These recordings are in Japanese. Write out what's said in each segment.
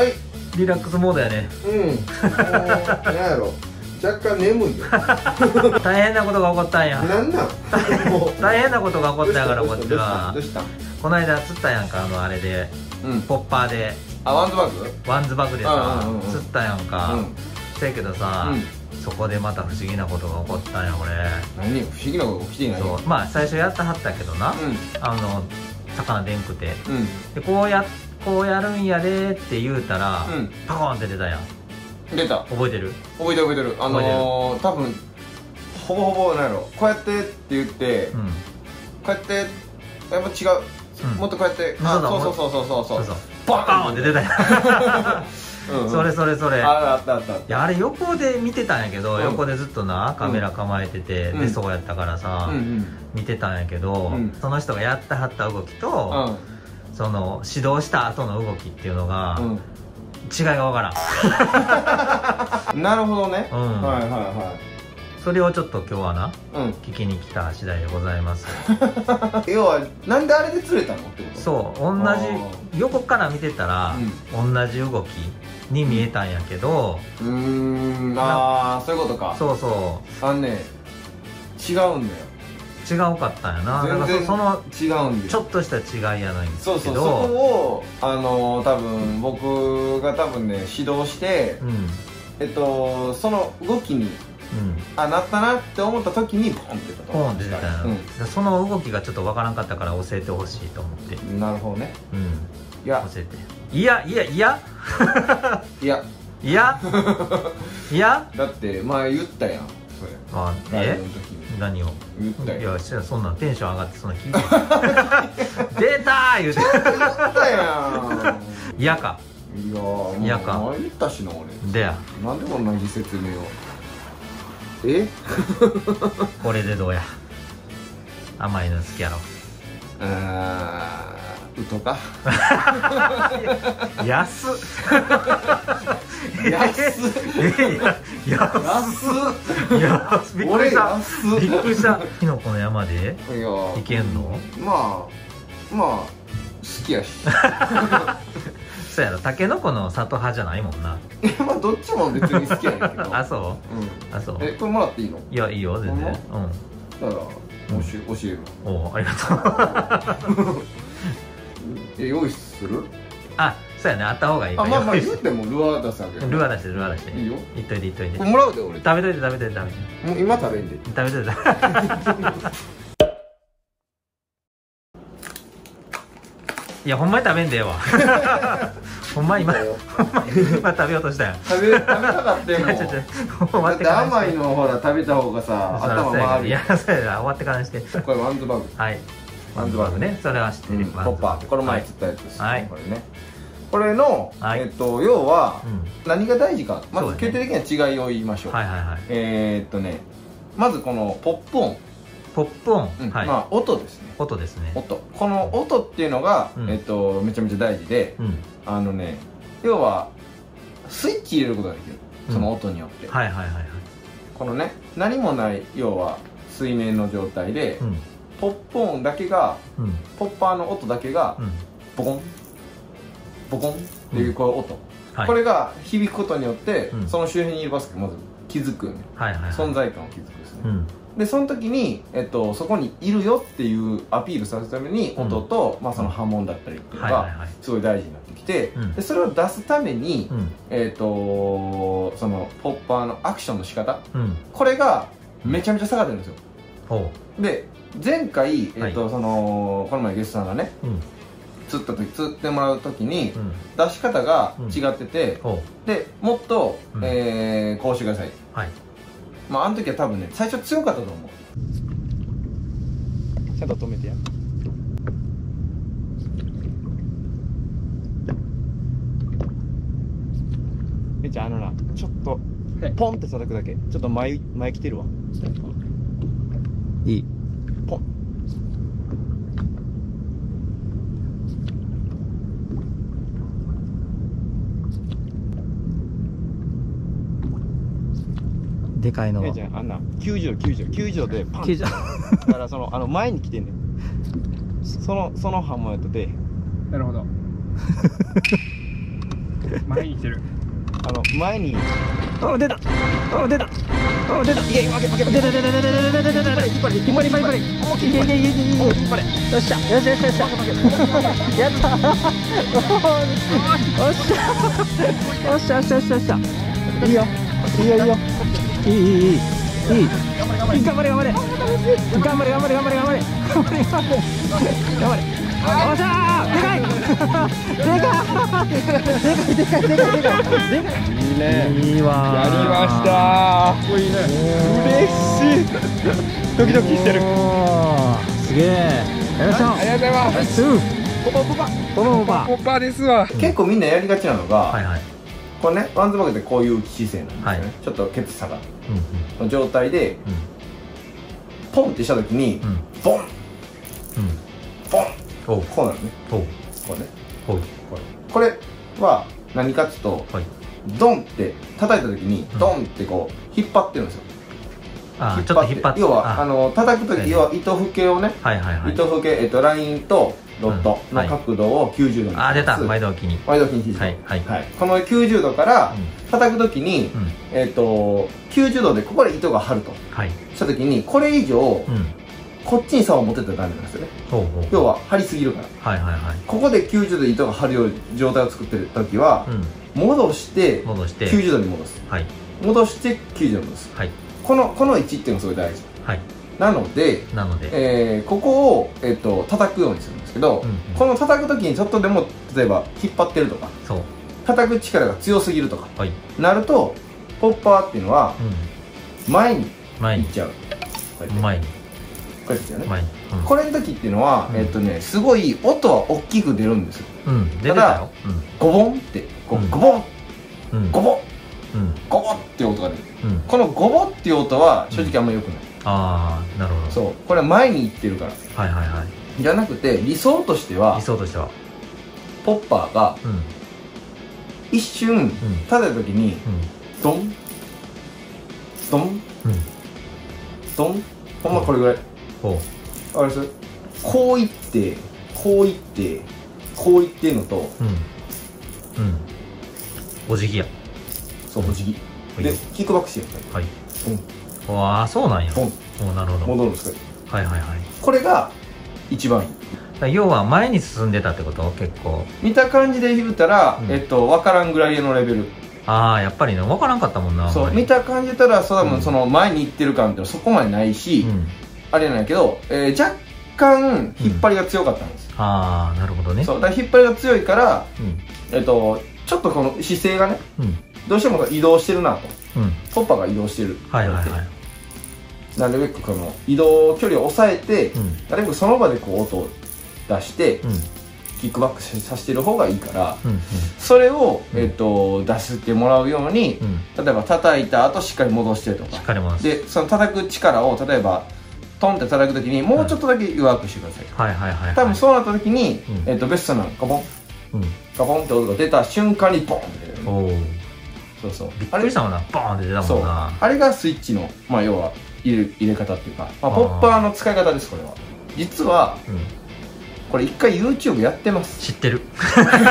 はい。リラックスモードやね。うん。何やろ。若干眠いよ。大変なことが起こったんや。なんなん？大変なことが起こったんやからこっちは。どうした？どうこの間釣ったやんかあのあれで。うん。ポッパーで。あワンズバグ？ワンズバグでさうんうん釣ったやんか。うん。せやけどさうん。そこでまた不思議なことが起こったんやこれ何？不思議なこと起きていない？そう。まあ最初やってはったけどな。あの魚でんくて。でこうやこうやるんやでって言うたらうん。パコーンって出たやん。出た。覚えてる？覚えてる覚えてる。あのー、多分ほぼほぼなんやろ。こうやってって言って、うん。こうやってやっぱ違う、うん。もっとこうやってそうだあそうそうそうそうそう。そうそう。バパコーンって出たやん。うんうん。それそれそれ。ああったあったあった。いやあれ横で見てたんやけど、うん。横でずっとなカメラ構えてて、うん。でそうやったからさ、うんうん。見てたんやけど、うん。その人がやってはった動きと、その指導した後の動きっていうのが、うん、違いがわからん。うん、なるほどね、うん。はいはいはそれをちょっと今日はないうん。聞きに来た次第でございます。要はなんであれで釣れたの？ってことそう同あじ横から見てたら、同じ動きに見えたんやけど、うーん。ああそういうことか。そうそあのね違うんだよ。う違うかったんやな。全然そその違うんだよちょっとした違いやないんですけど。そうそうそこをあの多分僕が多分ね指導してうん。えっとその動きにうん。あなったなって思った時にポンってポーンって出たんや、うその動きがちょっとわからんかったから教えてほしいと思って。んなるほどね。うん。いや。教えて。いやいやいや。いや。いや。いや。だって前言ったやんそれ。あえ？何を？いやしそんなんテンション上がってそんな聞いて 出たー言うて。嫌か。ったしな俺。でや。なんで同じ説明を？え？これでどうや？甘いの好きやろ。うとか。安っ安びっ。くりしたびっくりした。キノコの山でいけんの？まあまあ好きやし。そうやろ。タケノコの里派じゃないもんな。えまあどっちも別に好きやねんけど。あそう？うん。あそう？えこれもらっていいの？いやいいよ全然。うん。だから教え教える。おおありがとう。え用意する？あそうやね。あった方がいいあまあまあ言う。てもルアー出すわけてルアー出してルアー出していいよ。いっといていっといて。もらうで俺。食べといて食べといて食べて。もう今食べんで。食べといていやほんまに食べんでええわ。ほんま今ほんまに今食べようとしたやん食べ食べたかったよ。もうって甘いのほら食べた方がさ頭回るいやそうやな終わってからにして。これワンズバグ。はい。ワンズバグね。それは知ってる、ポッパー。この前釣ったやつです、はい。これねこれの、はい。えっと要はうん。何が大事か。まず決定的な違いを言いましょう、はいはいはい。えー、っとねまずこのポップ音、ポップ音、うん。はい、まあ音ですね。音ですね。音。この音っていうのが、うん。えっとめちゃめちゃ大事でうん。あのね要はスイッチ入れることができる。その音によって、はいはいはいはい。このね何もない要は水面の状態で、うん。ポップ音だけがうん。ポッパーの音だけがうん。ボコンボコンっていうこう音、はい。これが響くことによって、うん。その周辺にいるバスケがまず気づくよねはいはいはい。存在感を気づくですね、うん。でその時に、えっと、そこにいるよっていうアピールさせるためにうん。音と、まあ、その波紋だったりっていうのがはいはいはい。すごい大事になってきて、うん。でそれを出すために、うん。えっとそのポッパーのアクションの仕方うん。これがめちゃめちゃ下がってるんですよ。ほで前回、えっとはい。そのこの前ゲストさんがねううん釣った時釣ってもらう時にうん。出し方が違ってて、ほでもっと、うん。えーこうしてください、うはい。まあ、あの時は多分ね最初強かったと思う。ちゃんと止めてや。えじゃああのなちょっとポンって叩くだけ。ちょっと前前来てるわ。いいでかいのえじゃああんな90度90度90度でパン。90だからそのあの前に来てんねん。そのその刃もやっててなるほど。前にしてる。あの前に。あ出た。あ出た。あ出た。いや負け負け出た出た出た出た出た出た。引っ張れ引っ張れ引っ張れ。いやいやいやいや引っ張れ。よっしゃよっしゃよっしゃよっし。ゃやったよっしゃよっしゃ。よっしゃよっしゃよっしゃ。いいよ。いいよいいよいいいいい。い。い。い。頑張れ頑張れ頑張れ頑張れ頑張れ頑張れ頑張れ頑張れ頑張れおっしゃーでかい。でかい。でかい。でかい。でかい。でかい。でかい。い。い。ねい。い。わやりましたかっこい。い。ね嬉しい。ドキドキしてるすげえよい。しょありがとうござい。ますポパポパポパポパポパですわ結構みんなやりがちなのが、はい。はい。これねワンズバグでこういう姿勢なんですよね、はい。ちょっとケツ下がるうん。の状態でうん。ポンってした時に、うん。ボン。うん。ボン。こうなのね。おう。こうね。これこれは何かっていうとはい。ドンって叩いた時にうん。ドンってこう引っ張ってるんですよ。引っ張って要はあの叩く時要は糸吹けをね糸吹け、えっと、ラインとロッドの角度を90度にあー出た。毎毎度おきに度金90度はいはい。この90度からう叩く時に、んうん。えっと90度でここで糸が張るとはい。した時にこれ以上うん。こっちに竿を持ってったらダメなんですよね。ほうほう。要は張りすぎるから。はいはいはい。ここで90度で糸が張るような状態を作ってる時はうん。戻して戻して。90度に戻す。はい。戻して90度に戻す。はい。このこの位置っていうのがすごい大事。はいなので、なので。えーここを、えっと叩くようにするんですけど、うんうん。この叩く時にちょっとでも例えば引っ張ってるとかそう。叩く力が強すぎるとかはい。なるとポッパーっていうのはう前にん前に。行っちゃう。前に。うやってですよね。うん。これの時っていうのは、うん。えっとねすごい音は大きく出るんですよ。うん。出てたよ。ゴボンってこう、うん。ゴボン。うん。うんゴボン。うん。ゴボンって音が出る。うん。このゴボンっていう音は正直あんま良くない、ああなるほど。そう。これは前に行ってるから。はいはいはい。じゃなくて理想としては理想としては。ポッパーがうん。一瞬立てた時にドンドンうん。うんドンほんまこれぐらい。ほう。あれですこういってこういってこういってのとうん。うん。お辞儀や。そうお辞儀。はいでキックバックしてやっぱはい。りボンわあそうなんや。ボンおなるほど。戻るんですけどはいはいはい。これが一番いい。要は前に進んでたってこと？結構。見た感じで言うたら、うん。えっと分からんぐらいのレベル。ああやっぱりね分からんかったもんなそう見た感じたらそう多うん。分その前に行ってる感ってそこまでないし、うん。あれなんやけど、えー若干引っ張りが強かったんです、ああなるほどね。そうだ引っ張りが強いから、うん。えっとちょっとこの姿勢がねうんどうしても移動してるなと。うん。ポッパーが移動してる。はいはいはい。なるべくこの移動距離を抑えて、うん。なるべくその場でこう音を出して、うん。キックバックさせてる方がいいからうんそれを、うん。えっと出してもらうように、うん。うん例えば叩いた後しっかり戻してとか。でその叩く力を例えばトンって叩く時にもうちょっとだけ弱くしてください、はいはいはいはい。多分そうなった時に、うん。えっとベストなのガボン。うん。ガボンって音が出た瞬間にボンってそうそう。くりしたもんなボーンって出たそうもんな。あれがスイッチのまあ要は入れ入れ方っていうか、まあ、ポッパーの使い方ですこれは。実はうん。これ一回 YouTube やってます。知ってる。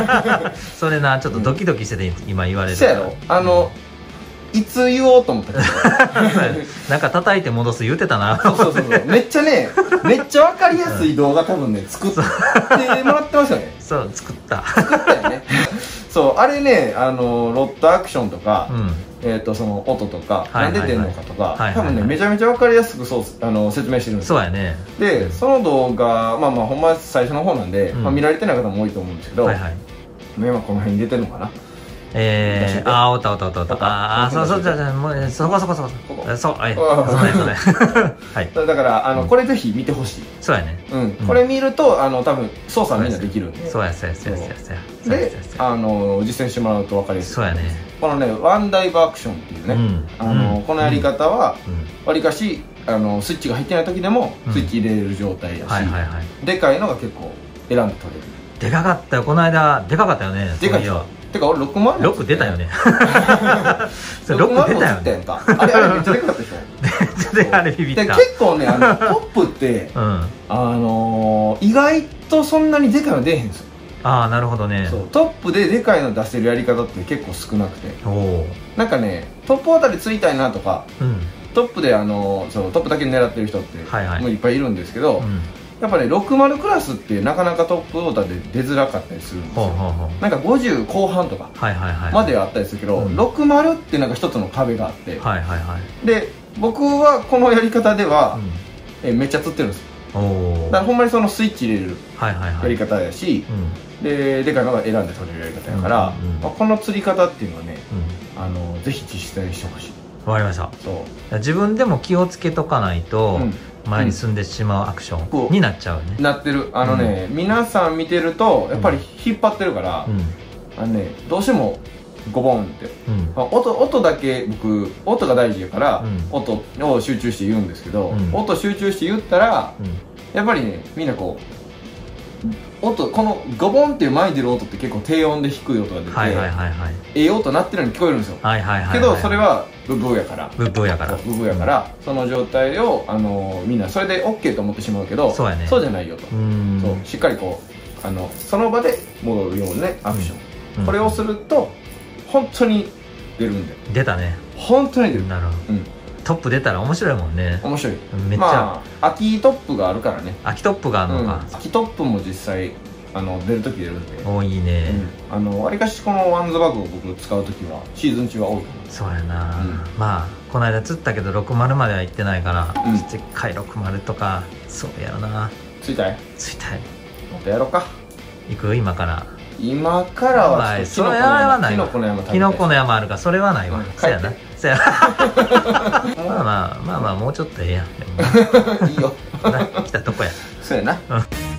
それなちょっとドキドキしてて今言われるそうやろ。あのいつ言おうと思ったけど。なんか叩いて戻す言うてたな。そうそうそう。そうめっちゃねめっちゃ分かりやすい動画多分ね作ってもらってますよね。そう作った。作ったよねそうあれねあのロットアクションとか、うん。えー、とその音とか、はいはいはい。なんで出んのかとか、はいはいはい。多分ねめちゃめちゃ分かりやすくそうあの説明してるんですよ。そうやね。でその動画まあまあほんま最初の方なんで、うん。まあ、見られてない方も多いと思うんですけど、はいはい。今この辺に出てるのかなえー、ああおったおったおったおった。ああそうそうじゃあじゃあもうそこそこそこ。そうはい。あそうねそうね。はい。だ からあの、うん。これぜひ見てほしい、そうやね。うん。うん。これ見るとあの多分操作みんなできるんで。そうやそうやそうやそうやそうや。そう。やでそうやそうやあの実践してもらうと分かりやすい。そうやね。このねワンダイブアクションっていうね、うん。あのうん。このやり方はうん。わりかしあのスイッチが入ってない時でもうん。スイッチ入れれる状態だし、はいはいはい。でかいのが結構選んで取れる。でかかったよ。この間でかかったよねでかいでしょ？てか俺6万6出たよね。それ6 6万出たよね。あれあれめっちゃでかかったでしょ。であれビビっでた結構ねあの ポップってうん。あのー意外とそんなにでかいの出えへんですよ。ああなるほどね。トップででかいの出せるやり方って結構少なくて。なんかねトップあたりついたいなとかうん。トップであのそうトップだけ狙ってる人ってはいはい。もういっぱいいるんですけど、うんやっぱね60クラスってなかなかトップオーダーで出づらかったりするんですよ。なんか50後半とかはいはいはい。まではあったりするけど、うん。60ってなんか一つの壁があって、はいはいはい。で僕はこのやり方では、えめっちゃ釣ってるんですだからほんまにそのスイッチ入れるはいはいはい。やり方やし、うん。ででかいのが選んで取れるやり方やから、うんうんうん。まあ、この釣り方っていうのはねうん。あのぜひ実践してほしい。わかりました。そう。自分でも気をつけとかないとうん前に進んでしまうアクショうん。ンになっちゃうね。なってる。あのね、皆さん見てるとやっぱり引っ張ってるから、うん。あのねどうしてもゴボンって、うん。まあ、音音だけ僕音が大事やから、うん。音を集中して言うんですけど、うん。音集中して言ったらうん。やっぱりねみんなこう音このゴボンっていう前に出る音って結構低音で低い音が出て、はいはいはいはい。ええ音鳴ってるように聞こえるんですよ、はいはいはいけどそれはブブーやから。ブッブーやから。ブブーやから、その状態を、あのみんなそれで OK と思ってしまうけどそうやね。じゃないよと、うーん。そうしっかりこうあのその場で戻るようなねアクション、うん。これをすると本当に出るんで出たね。本当に出る。なるほど。うんトップ出たら面白いもんね。面白い。めっちゃ、まあ秋トップがあるからね。秋トップがあるのうん。か、秋トップも実際あの出る時出るんで。おいいね、うん。あのわりかしこのワンズバグを僕使う時はシーズン中は多い。かそうやな、うん。まあこの間釣ったけど60までは行ってないから、うん。でっかい60とかそうやろな。なついたい？釣りたい。またやろうか。行く？今から今からはまあそれはないわ。キノコの山キノコの山あるからそれはないわ、うん。そうやな。そうや まあまあまあまあもうちょっとええやん。いいよ。な来たとこや。そうやな。うん